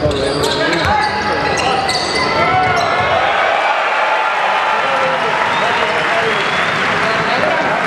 Oh, you.